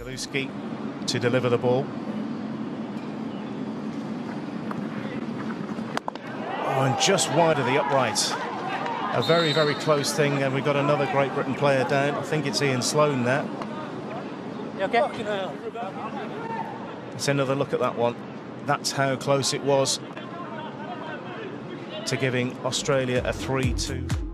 Zalewski to deliver the ball. Oh, and just wide of the upright. A very, very close thing, and we've got another Great Britain player down. I think it's Ian Sloan there. okay? Let's another look at that one. That's how close it was to giving Australia a 3 2.